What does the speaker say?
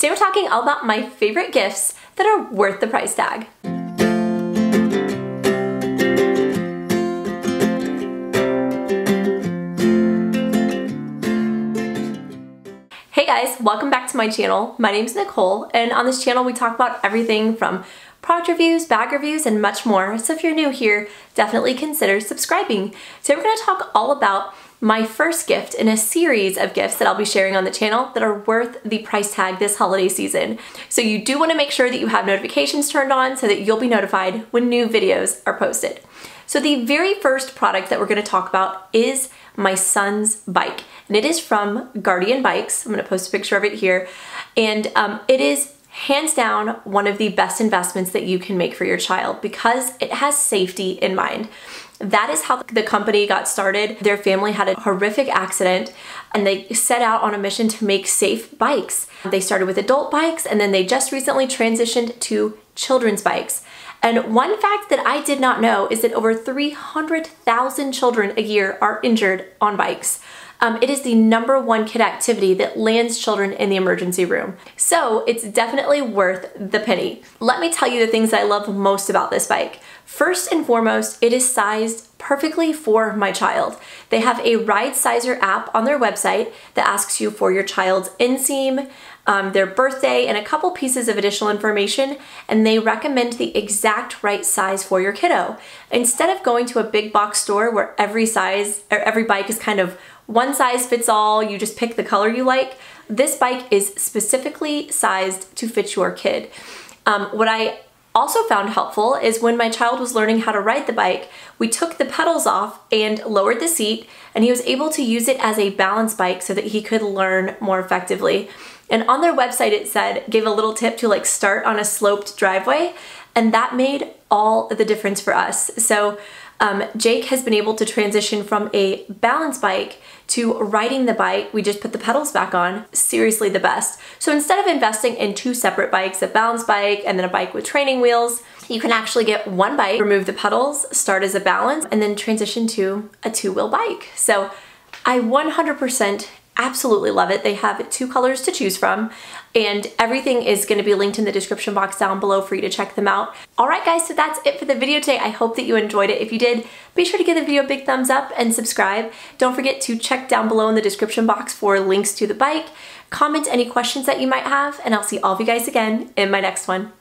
Today we're talking all about my favorite gifts that are worth the price tag. Hey guys, welcome back to my channel. My name is Nicole and on this channel we talk about everything from product reviews, bag reviews, and much more. So if you're new here, definitely consider subscribing. Today we're gonna talk all about my first gift in a series of gifts that I'll be sharing on the channel that are worth the price tag this holiday season. So you do wanna make sure that you have notifications turned on so that you'll be notified when new videos are posted. So the very first product that we're gonna talk about is my son's bike. And it is from Guardian Bikes. I'm gonna post a picture of it here. And um, it is hands down one of the best investments that you can make for your child because it has safety in mind. That is how the company got started. Their family had a horrific accident and they set out on a mission to make safe bikes. They started with adult bikes and then they just recently transitioned to children's bikes. And one fact that I did not know is that over 300,000 children a year are injured on bikes. Um, it is the number one kid activity that lands children in the emergency room. So it's definitely worth the penny. Let me tell you the things I love most about this bike. First and foremost, it is sized perfectly for my child. They have a Ride Sizer app on their website that asks you for your child's inseam, um, their birthday, and a couple pieces of additional information, and they recommend the exact right size for your kiddo. Instead of going to a big box store where every size or every bike is kind of one size fits all, you just pick the color you like. This bike is specifically sized to fit your kid. Um, what I also found helpful is when my child was learning how to ride the bike, we took the pedals off and lowered the seat and he was able to use it as a balance bike so that he could learn more effectively. And on their website it said, gave a little tip to like start on a sloped driveway and that made all the difference for us. So um, Jake has been able to transition from a balance bike to riding the bike. We just put the pedals back on. Seriously the best. So instead of investing in two separate bikes, a balance bike and then a bike with training wheels, you can actually get one bike, remove the pedals, start as a balance, and then transition to a two-wheel bike. So I 100% absolutely love it. They have two colors to choose from and everything is gonna be linked in the description box down below for you to check them out. All right guys, so that's it for the video today. I hope that you enjoyed it. If you did, be sure to give the video a big thumbs up and subscribe. Don't forget to check down below in the description box for links to the bike, comment any questions that you might have, and I'll see all of you guys again in my next one.